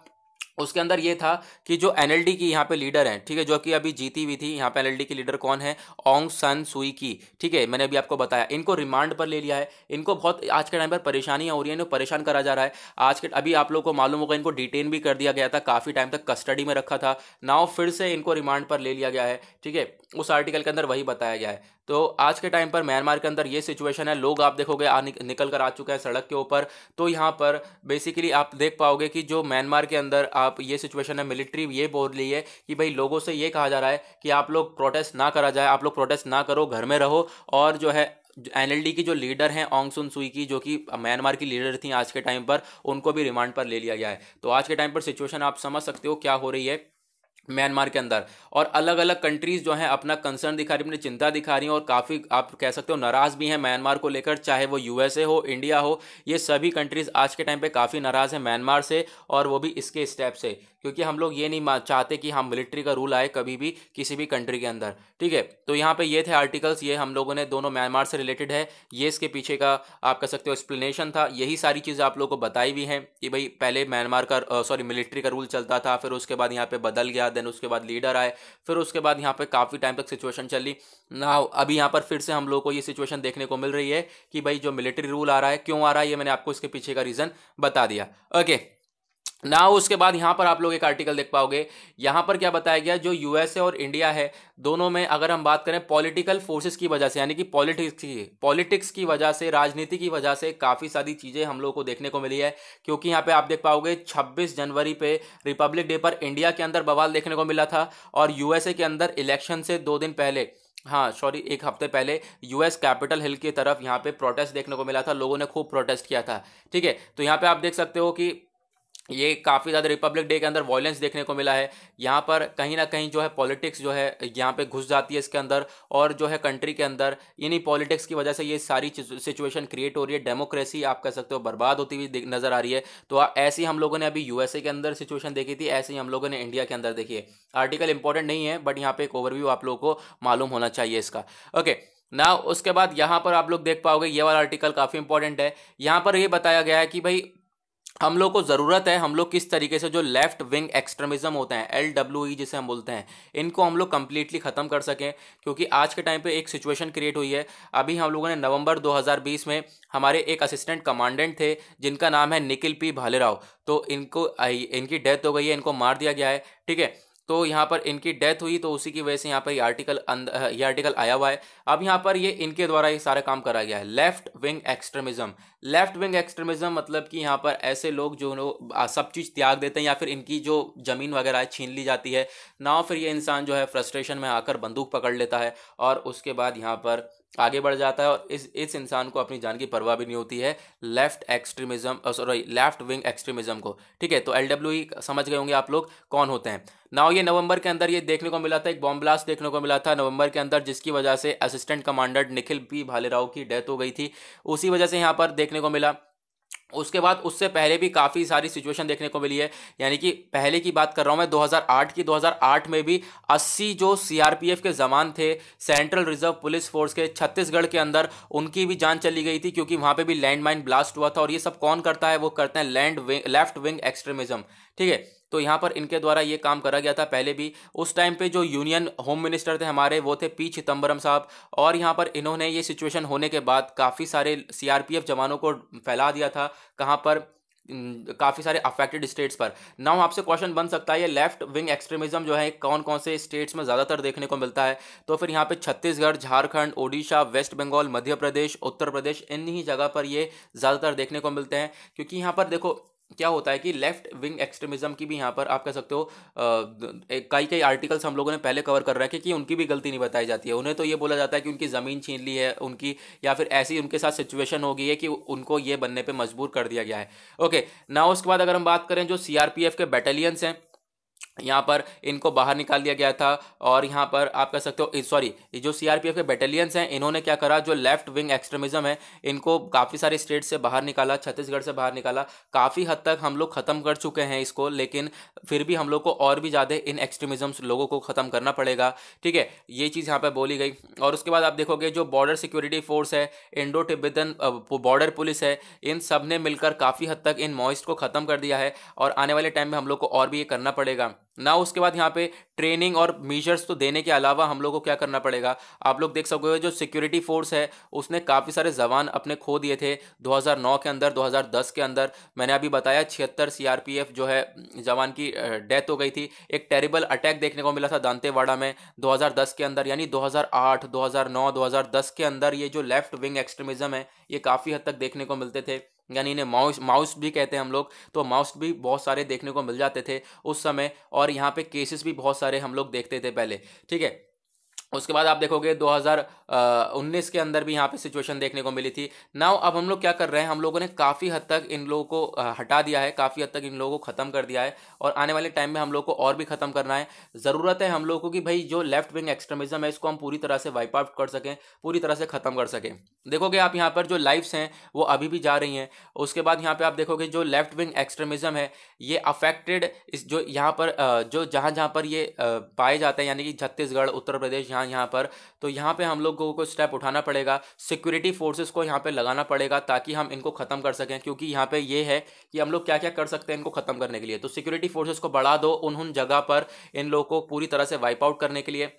उसके अंदर ये था कि जो एनएलडी की यहाँ पे लीडर हैं, ठीक है, जो कि अभी जीती हुई थी, यहाँ पे एनएलडी की लीडर कौन है? ओंग सन सुई की, ठीक है, मैंने अभी आपको बताया। इनको रिमांड पर ले लिया है। इनको बहुत, आज के टाइम पर परेशानियाँ हो रही हैं, इन्हें परेशान करा जा रहा है। आज के, अभी आप लोगों को मालूम होगा, इनको डिटेन भी कर दिया गया था, काफ़ी टाइम तक कस्टडी में रखा था। नाव फिर से इनको रिमांड पर ले लिया गया है, ठीक है। उस आर्टिकल के अंदर वही बताया गया है। तो आज के टाइम पर म्यांमार के अंदर ये सिचुएशन है, लोग आप देखोगे आ निकल कर आ चुके हैं सड़क के ऊपर। तो यहाँ पर बेसिकली आप देख पाओगे कि जो म्यांमार के अंदर आप ये सिचुएशन है, मिलिट्री ये बोल रही है कि भाई लोगों से ये कहा जा रहा है कि आप लोग प्रोटेस्ट ना करा जाए, आप लोग प्रोटेस्ट ना करो, घर में रहो और जो है एनएलडी की जो लीडर हैं ओंग सुन सुई की, जो कि म्यांमार की लीडर थी आज के टाइम पर, उनको भी रिमांड पर ले लिया गया है। तो आज के टाइम पर सिचुएशन आप समझ सकते हो क्या हो रही है। म्यांमार के अंदर। और अलग अलग कंट्रीज़ जो हैं, अपना कंसर्न दिखा रही अपनी चिंता दिखा रही हैं, और काफ़ी, आप कह सकते हो, नाराज़ भी हैं म्यांमार को लेकर, चाहे वो यूएसए हो इंडिया हो, ये सभी कंट्रीज़ आज के टाइम पे काफ़ी नाराज़ हैं म्यांमार से, और वो भी इसके स्टेप से। क्योंकि हम लोग ये नहीं चाहते कि हम मिलिट्री का रूल आए कभी भी किसी भी कंट्री के अंदर। ठीक है? तो यहाँ पे ये थे आर्टिकल्स ये हम लोगों ने दोनों म्यांमार से रिलेटेड है। ये इसके पीछे का, आप कह सकते हो एक्सप्लेनेशन था। यही सारी चीज़ें आप लोगों को बताई भी हैं कि भाई, पहले म्यांमार का सॉरी मिलिट्री का रूल चलता था, फिर उसके बाद यहाँ पर बदल गया देन उसके बाद लीडर आए, फिर उसके बाद यहाँ पर काफ़ी टाइम तक सिचुएशन चली। ना अभी यहाँ पर फिर से हम लोग को ये सिचुएशन देखने को मिल रही है कि भाई जो मिलिट्री रूल आ रहा है, क्यों आ रहा है, ये मैंने आपको इसके पीछे का रीज़न बता दिया। ओके ना उसके बाद यहाँ पर आप लोग एक आर्टिकल देख पाओगे। यहाँ पर क्या बताया गया, जो यूएसए और इंडिया है, दोनों में अगर हम बात करें पॉलिटिकल फोर्सेस की वजह से, यानी कि पॉलिटिक्स की पॉलिटिक्स की वजह से, राजनीति की वजह से काफ़ी सारी चीज़ें हम लोग को देखने को मिली है। क्योंकि यहाँ पे आप देख पाओगे 26 जनवरी पे रिपब्लिक डे पर इंडिया के अंदर बवाल देखने को मिला था और यूएसए के अंदर इलेक्शन से दो दिन पहले हाँ सॉरी एक हफ़्ते पहले यूएस कैपिटल हिल की तरफ़ यहाँ पे प्रोटेस्ट देखने को मिला था। लोगों ने खूब प्रोटेस्ट किया था। ठीक है तो यहाँ पे आप देख सकते हो कि ये काफ़ी ज़्यादा रिपब्लिक डे के अंदर वॉयलेंस देखने को मिला है। यहाँ पर कहीं ना कहीं जो है पॉलिटिक्स जो है, यहाँ पे घुस जाती है इसके अंदर और जो है कंट्री के अंदर। इन्हीं पॉलिटिक्स की वजह से ये सारी सिचुएशन क्रिएट हो रही है। डेमोक्रेसी आप कह सकते हो बर्बाद होती हुई नज़र आ रही है। तो ऐसी हम लोगों ने अभी यूएसए के अंदर सिचुएशन देखी थी, ऐसे ही हम लोगों ने इंडिया के अंदर देखी है। आर्टिकल इंपॉर्टेंट नहीं है बट यहाँ पर एक ओवरव्यू आप लोगों को मालूम होना चाहिए इसका। ओके ना उसके बाद यहाँ पर आप लोग देख पाओगे, ये वाला आर्टिकल काफ़ी इंपॉर्टेंट है। यहाँ पर ये बताया गया है कि भाई हम लोग को ज़रूरत है, हम लोग किस तरीके से जो लेफ़्ट विंग एक्सट्रीमिज्म होते हैं एल डब्ल्यू ई जिसे हम बोलते हैं, इनको हम लोग कम्प्लीटली ख़त्म कर सकें, क्योंकि आज के टाइम पे एक सिचुएशन क्रिएट हुई है। अभी हम लोगों ने नवंबर 2020 में हमारे एक असिस्टेंट कमांडेंट थे, जिनका नाम है निखिल पी भालेराव। तो इनको, इनकी डेथ हो गई है, इनको मार दिया गया है, ठीक है? तो यहाँ पर इनकी डेथ हुई तो उसी की वजह से यहाँ पर ये आर्टिकल ये आर्टिकल आया हुआ है। अब यहाँ पर ये इनके द्वारा ये सारा काम करा गया है। Left wing extremism left wing extremism मतलब कि यहाँ पर ऐसे लोग जो सब चीज़ त्याग देते हैं या फिर इनकी जो ज़मीन वगैरह है, छीन ली जाती है। ना फिर ये इंसान जो है फ्रस्ट्रेशन में आकर बंदूक पकड़ लेता है और उसके बाद यहाँ पर आगे बढ़ जाता है और इस इस इंसान को अपनी जान की परवाह भी नहीं होती है। Left extremism sorry left wing extremism को। ठीक है तो एल डब्ल्यू समझ गए होंगे आप लोग कौन होते हैं। नाउ ये नवंबर के अंदर ये देखने को मिला था, एक बॉम्ब ब्लास्ट देखने को मिला था नवंबर के अंदर, जिसकी वजह से assistant commander Nikhil P Bhalerao की डेथ हो गई थी। उसी वजह से यहाँ पर देखने को मिला। उसके बाद उससे पहले भी काफ़ी सारी सिचुएशन देखने को मिली है। यानी कि पहले की बात कर रहा हूँ मैं 2008 की 2008 में भी 80 जो सीआरपीएफ के जवान थे सेंट्रल रिज़र्व पुलिस फोर्स के छत्तीसगढ़ के अंदर, उनकी भी जान चली गई थी क्योंकि वहाँ पे भी लैंड माइन ब्लास्ट हुआ था और ये सब कौन करता है? वो करते हैं land wing left wing extremism ठीक है? तो यहाँ पर इनके द्वारा ये काम करा गया था। पहले भी उस टाइम पे जो यूनियन होम मिनिस्टर थे हमारे, वो थे पी चिदम्बरम साहब। और यहाँ पर इन्होंने ये सिचुएशन होने के बाद काफ़ी सारे सीआरपीएफ जवानों को फैला दिया था कहाँ पर काफ़ी सारे अफेक्टेड स्टेट्स पर। नाउ आपसे क्वेश्चन बन सकता है, ये लेफ़्ट विंग एक्सट्रीमिज्म जो है कौन कौन से स्टेट्स में ज़्यादातर देखने को मिलता है? तो फिर यहाँ पे छत्तीसगढ़, झारखंड, ओडिशा, वेस्ट बंगाल, मध्य प्रदेश, उत्तर प्रदेश इन ही जगह पर ये ज़्यादातर देखने को मिलते हैं। क्योंकि यहाँ पर देखो क्या होता है कि लेफ़्ट विंग एक्सट्रीमिज्म की भी यहाँ पर आप कह सकते हो कई कई आर्टिकल्स हम लोगों ने पहले कवर कर रखे कि उनकी भी गलती नहीं बताई जाती है। उन्हें तो ये बोला जाता है कि उनकी ज़मीन छीन ली है, उनकी या फिर ऐसी उनके साथ सिचुएशन हो गई है कि उनको ये बनने पर मजबूर कर दिया गया है। ओके ना उसके बाद अगर हम बात करें जो सीआरपीएफ के बटालियंस हैं यहाँ पर इनको बाहर निकाल दिया गया था और यहाँ पर आप कह सकते हो सॉरी जो सीआरपीएफ के बटालियंस हैं, इन्होंने क्या करा, जो लेफ़्ट विंग एक्सट्रीमिज्म है, इनको काफ़ी सारे स्टेट से बाहर निकाला, छत्तीसगढ़ से बाहर निकाला। काफ़ी हद तक हम लोग ख़त्म कर चुके हैं इसको, लेकिन फिर भी हम लोग को और भी ज़्यादा इन एक्सट्रीमिज्म लोगों को ख़त्म करना पड़ेगा। ठीक है, ये चीज़ यहाँ पर बोली गई। और उसके बाद आप देखोगे, जो बॉर्डर सिक्योरिटी फोर्स है इंडो टिब्बतन बॉर्डर पुलिस है, इन सबने मिलकर काफ़ी हद तक इन मॉइस्ट को ख़त्म कर दिया है और आने वाले टाइम में हम लोग को और भी ये करना पड़ेगा। ना उसके बाद यहाँ पे ट्रेनिंग और मीजर्स तो देने के अलावा हम लोग को क्या करना पड़ेगा? आप लोग देख सकोगे जो सिक्योरिटी फोर्स है, उसने काफ़ी सारे जवान अपने खो दिए थे 2009 के अंदर 2010 के अंदर। मैंने अभी बताया, छिहत्तर सीआरपीएफ जो है, जवान की डेथ हो गई थी। एक टेरिबल अटैक देखने को मिला था दांतेवाड़ा में 2010 के अंदर, यानी 2008 2009 2010 के अंदर ये जो लेफ़्ट विंग एक्सट्रीमिज्म है, ये काफ़ी हद तक देखने को मिलते थे। यानी इन्हें माउस माउस भी कहते हैं हम लोग तो माउस भी बहुत सारे देखने को मिल जाते थे उस समय, और यहाँ पे केसेस भी बहुत सारे हम लोग देखते थे पहले, ठीक है? उसके बाद आप देखोगे 2019 के अंदर भी यहाँ पे सिचुएशन देखने को मिली थी। नाउ अब हम लोग क्या कर रहे हैं? हम लोगों ने काफ़ी हद तक इन लोगों को हटा दिया है, काफ़ी हद तक इन लोगों को ख़त्म कर दिया है और आने वाले टाइम में हम लोग को और भी ख़त्म करना है। ज़रूरत है हम लोगों को कि भाई जो लेफ़्ट विंग एक्सट्रीमिज्म है, इसको हम पूरी तरह से वाइप आउट कर सकें, पूरी तरह से ख़त्म कर सकें। देखोगे आप यहाँ पर जो लाइफ्स हैं, वो अभी भी जा रही हैं। उसके बाद यहाँ पर आप देखोगे जो लेफ़्ट विंग एक्सट्रीमिज्म है, ये अफेक्टेड इस जो यहाँ पर जो जहाँ जहाँ पर ये पाए जाते हैं, यानी कि छत्तीसगढ़, उत्तर प्रदेश यहाँ यहाँ पर तो यहाँ पर हम लोगों को स्टेप उठाना पड़ेगा। सिक्योरिटी फोर्सेस को यहाँ पे लगाना पड़ेगा ताकि हम इनको ख़त्म कर सकें, क्योंकि यहाँ पे ये है कि हम लोग क्या क्या कर सकते हैं इनको ख़त्म करने के लिए। तो सिक्योरिटी फोर्सेस को बढ़ा दो उन उन जगह पर इन लोगों को पूरी तरह से वाइप आउट करने के लिए।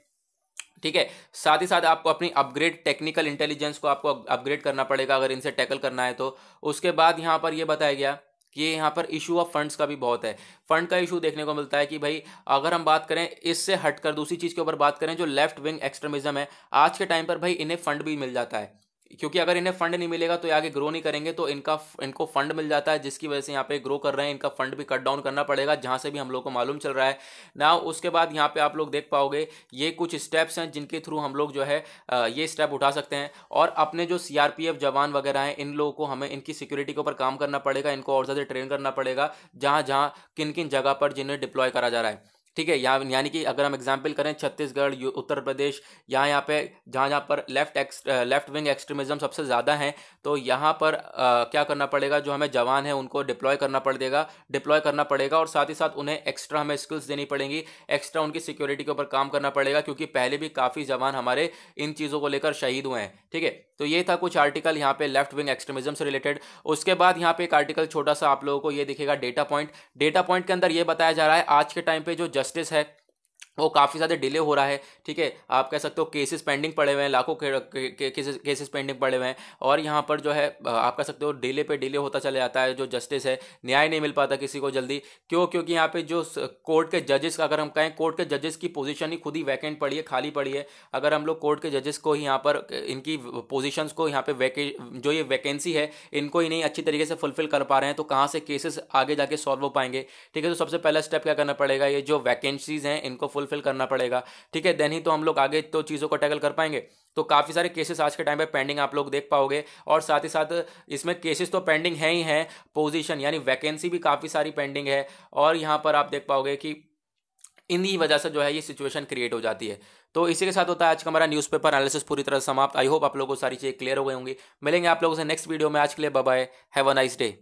ठीक है? साथ ही साथ आपको अपनी अपग्रेड टेक्निकल इंटेलिजेंस को आपको अपग्रेड करना पड़ेगा अगर इनसे टैकल करना है तो। उसके बाद यहाँ पर यह बताया गया कि यहाँ पर इशू ऑफ़ फंड्स का भी बहुत है। फंड का इशू देखने को मिलता है कि भाई, अगर हम बात करें इससे हटकर दूसरी चीज़ के ऊपर बात करें, जो लेफ़्ट विंग एक्सट्रीमिज्म है, आज के टाइम पर भाई इन्हें फंड भी मिल जाता है। क्योंकि अगर इन्हें फंड नहीं मिलेगा तो आगे ग्रो नहीं करेंगे तो इनका इनको फंड मिल जाता है, जिसकी वजह से यहाँ पे ग्रो कर रहे हैं, इनका फंड भी कट डाउन करना पड़ेगा, जहाँ से भी हम लोग को मालूम चल रहा है। ना उसके बाद यहाँ पे आप लोग देख पाओगे, ये कुछ स्टेप्स हैं जिनके थ्रू हम लोग जो है ये स्टेप उठा सकते हैं। और अपने जो सीआरपीएफ जवान वगैरह हैं, इन लोगों को हमें, इनकी सिक्योरिटी के ऊपर काम करना पड़ेगा, इनको और ज़्यादा ट्रेन करना पड़ेगा जहाँ जहाँ किन किन जगह पर जिन्हें डिप्लॉय करा जा रहा है। ठीक है यहाँ यानी कि अगर हम एग्ज़ाम्पल करें छत्तीसगढ़ उत्तर प्रदेश यहाँ यहाँ पे जहाँ जहाँ पर left ex left wing extremism सबसे ज़्यादा है तो यहाँ पर आ, क्या करना पड़ेगा? जो हमें जवान है उनको डिप्लॉय करना पड़ेगा डिप्लॉय करना पड़ेगा और साथ ही साथ उन्हें एक्स्ट्रा हमें स्किल्स देनी पड़ेंगी एक्स्ट्रा उनकी सिक्योरिटी के ऊपर काम करना पड़ेगा क्योंकि पहले भी काफ़ी जवान हमारे इन चीज़ों को लेकर शहीद हुए हैं ठीक है? तो ये था कुछ आर्टिकल यहाँ पे लेफ़्ट विंग एक्सट्रीमिज्म से रिलेटेड उसके बाद यहाँ पे एक आर्टिकल छोटा सा आप लोगों को ये दिखेगा डेटा पॉइंट डेटा पॉइंट के अंदर ये बताया जा रहा है, आज के टाइम पे जो जस्टिस है वो काफ़ी ज़्यादा डिले हो रहा है, ठीक है? आप कह सकते हो केसेस पेंडिंग पड़े हुए हैं, लाखों केसेस केसेस पेंडिंग पड़े हुए हैं और यहाँ पर जो है आप कह सकते हो डिले पे डिले होता चला जाता है, जो जस्टिस है, न्याय नहीं मिल पाता किसी को जल्दी। क्यों? क्योंकि यहाँ पे जो कोर्ट के जजेस का, अगर हम कहें कोर्ट के जजेस की पोजीशन ही खुद ही वैकेंट पड़ी है, खाली पड़ी है। अगर हम लोग कोर्ट के जजेस को ही यहाँ पर, इनकी पोजिशन को यहाँ पे वैके जो ये वैकेंसी है, इनको ही नहीं अच्छी तरीके से फुलफिल कर पा रहे हैं तो कहाँ से केसेस आगे जाके सॉल्व हो पाएँगे? ठीक है तो सबसे पहला स्टेप क्या करना पड़ेगा? ये जो वैकेंसीज हैं, इनको फुल फुलफिल करना पड़ेगा। ठीक है देन ही तो हम लोग आगे तो चीज़ों को टैकल कर पाएँगे। तो काफ़ी सारे केसेस आज के टाइम पे पेंडिंग आप लोग देख पाओगे और साथ ही साथ इसमें केसेस तो पेंडिंग है ही है। पोजीशन यानी वैकेंसी भी काफ़ी सारी पेंडिंग है और यहाँ पर आप देख पाओगे कि इन्हीं वजह से जो है ये सिचुएशन क्रिएट हो जाती है। तो इसी के साथ होता है आज का हमारा न्यूज़पेपर एनालिसिस पूरी तरह समाप्त। आई होप आप लोगों को सारी चीज़ें क्लियर हो गई होंगी। मिलेंगे आप लोगों से नेक्स्ट वीडियो में। आज के लिए bye have a nice day